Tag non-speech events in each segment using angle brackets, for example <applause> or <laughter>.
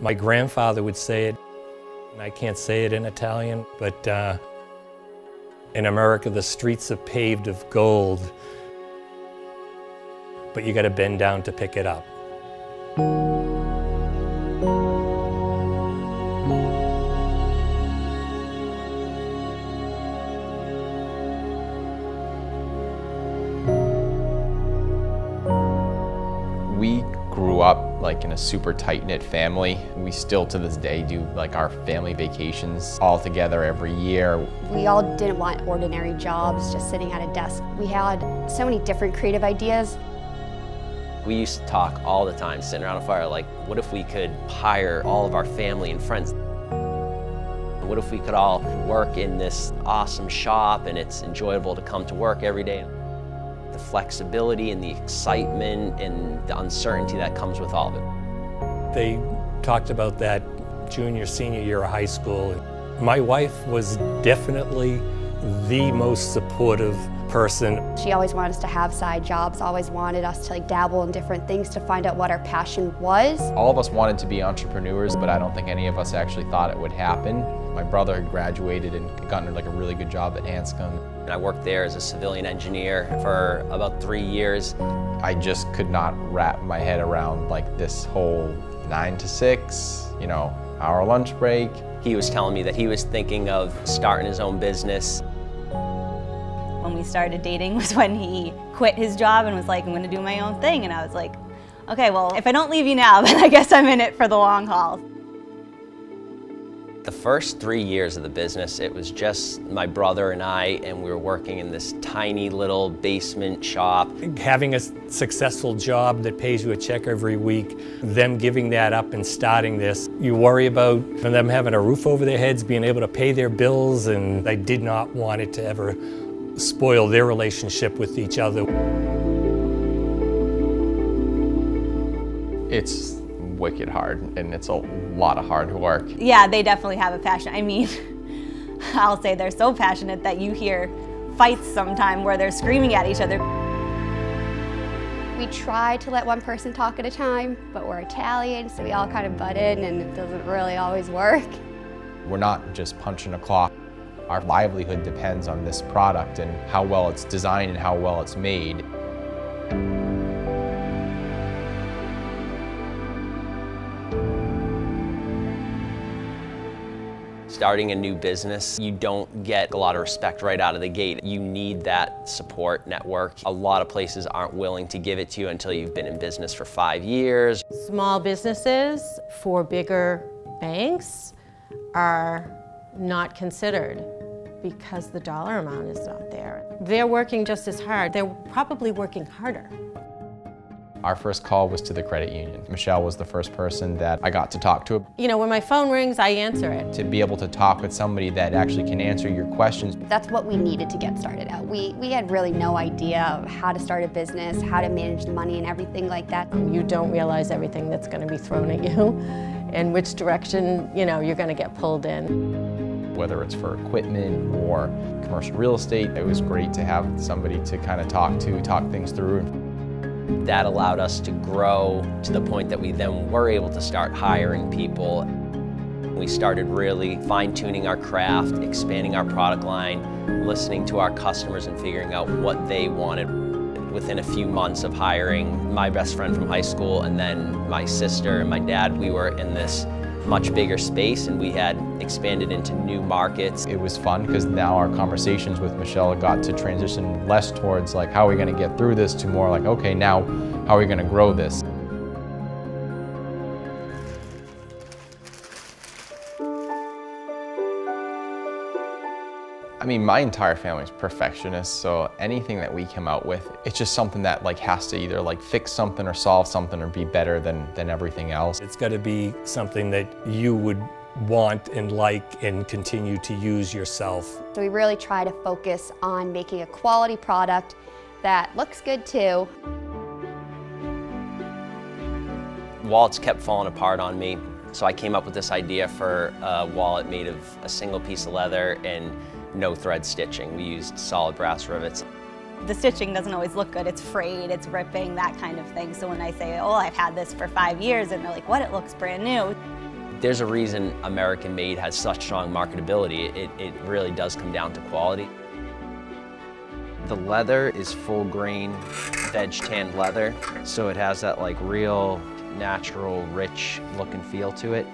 My grandfather would say it, and I can't say it in Italian, but uh, in America the streets are paved of gold, but you gotta bend down to pick it up. Like in a super tight-knit family. We still to this day do like our family vacations all together every year. We all didn't want ordinary jobs, just sitting at a desk. We had so many different creative ideas. We used to talk all the time, sitting around a fire, like, what if we could hire all of our family and friends? What if we could all work in this awesome shop and it's enjoyable to come to work every day? The flexibility and the excitement and the uncertainty that comes with all of it. They talked about that junior, senior year of high school. My wife was definitely the most supportive person. She always wanted us to have side jobs, always wanted us to like dabble in different things to find out what our passion was. All of us wanted to be entrepreneurs, but I don't think any of us actually thought it would happen. My brother had graduated and gotten like a really good job at Hanscom. And I worked there as a civilian engineer for about three years. I just could not wrap my head around like this whole nine to six, you know, hour lunch break. He was telling me that he was thinking of starting his own business. When we started dating <laughs> was when he quit his job and was like, I'm gonna do my own thing. And I was like, okay, well, if I don't leave you now, <laughs> then I guess I'm in it for the long haul. The first three years of the business, it was just my brother and I, and we were working in this tiny little basement shop. Having a successful job that pays you a check every week, them giving that up and starting this, you worry about them having a roof over their heads, being able to pay their bills, and I did not want it to ever spoil their relationship with each other. It's wicked hard and it's a lot of hard work. Yeah, they definitely have a passion. I mean, <laughs> I'll say they're so passionate that you hear fights sometime where they're screaming at each other. We try to let one person talk at a time, but we're Italian, so we all kind of butt in and it doesn't really always work. We're not just punching a clock. Our livelihood depends on this product and how well it's designed and how well it's made. Starting a new business, you don't get a lot of respect right out of the gate. You need that support network. A lot of places aren't willing to give it to you until you've been in business for five years. Small businesses for bigger banks are not considered because the dollar amount is not there. They're working just as hard. They're probably working harder. Our first call was to the credit union. Michelle was the first person that I got to talk to. You know, when my phone rings, I answer it. To be able to talk with somebody that actually can answer your questions. That's what we needed to get started out. We, we had really no idea of how to start a business, how to manage the money and everything like that. You don't realize everything that's going to be thrown at you <laughs> and which direction, you know, you're going to get pulled in. Whether it's for equipment or commercial real estate, it was great to have somebody to kind of talk to, talk things through. That allowed us to grow to the point that we then were able to start hiring people. We started really fine-tuning our craft, expanding our product line, listening to our customers and figuring out what they wanted. Within a few months of hiring my best friend from high school and then my sister and my dad, we were in this much bigger space and we had expanded into new markets. It was fun because now our conversations with Michelle got to transition less towards like how are we going to get through this to more like okay now how are we going to grow this. I mean, my entire family is perfectionists, so anything that we come out with, it's just something that like has to either like fix something or solve something or be better than, than everything else. It's got to be something that you would want and like and continue to use yourself. So we really try to focus on making a quality product that looks good too. Wallets kept falling apart on me, so I came up with this idea for a wallet made of a single piece of leather and no thread stitching. We used solid brass rivets. The stitching doesn't always look good. It's frayed, it's ripping, that kind of thing. So when I say, oh, I've had this for five years, and they're like, what, it looks brand new. There's a reason American Made has such strong marketability. It, it really does come down to quality. The leather is full grain veg tanned leather, so it has that like real natural, rich look and feel to it.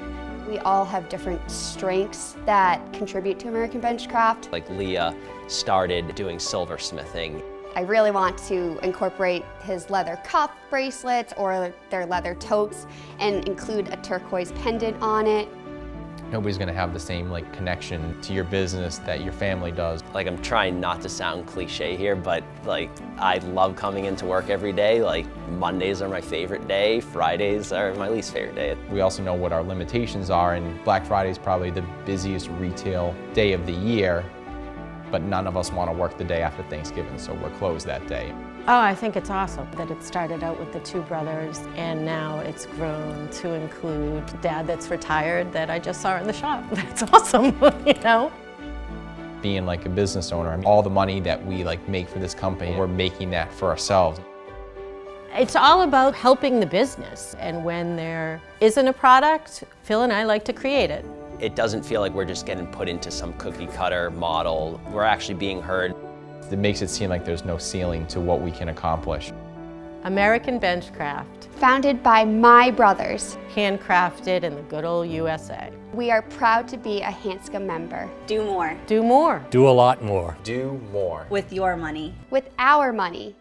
We all have different strengths that contribute to American Bench Craft. Like Leah started doing silversmithing. I really want to incorporate his leather cuff bracelets or their leather totes and include a turquoise pendant on it. Nobody's gonna have the same like connection to your business that your family does. Like I'm trying not to sound cliche here, but like I love coming into work every day. Like Mondays are my favorite day, Fridays are my least favorite day. We also know what our limitations are and Black Friday is probably the busiest retail day of the year, but none of us want to work the day after Thanksgiving, so we're closed that day. Oh, I think it's awesome that it started out with the two brothers and now it's grown to include dad that's retired that I just saw in the shop. <laughs> That's awesome, <laughs> you know? Being like a business owner, I mean, all the money that we like make for this company, we're making that for ourselves. It's all about helping the business and when there isn't a product, Phil and I like to create it. It doesn't feel like we're just getting put into some cookie cutter model. We're actually being heard. It makes it seem like there's no ceiling to what we can accomplish. American Bench Craft. Founded by my brothers. Handcrafted in the good old USA. We are proud to be a Hanscom member. Do more. Do more. Do a lot more. Do more. With your money. With our money.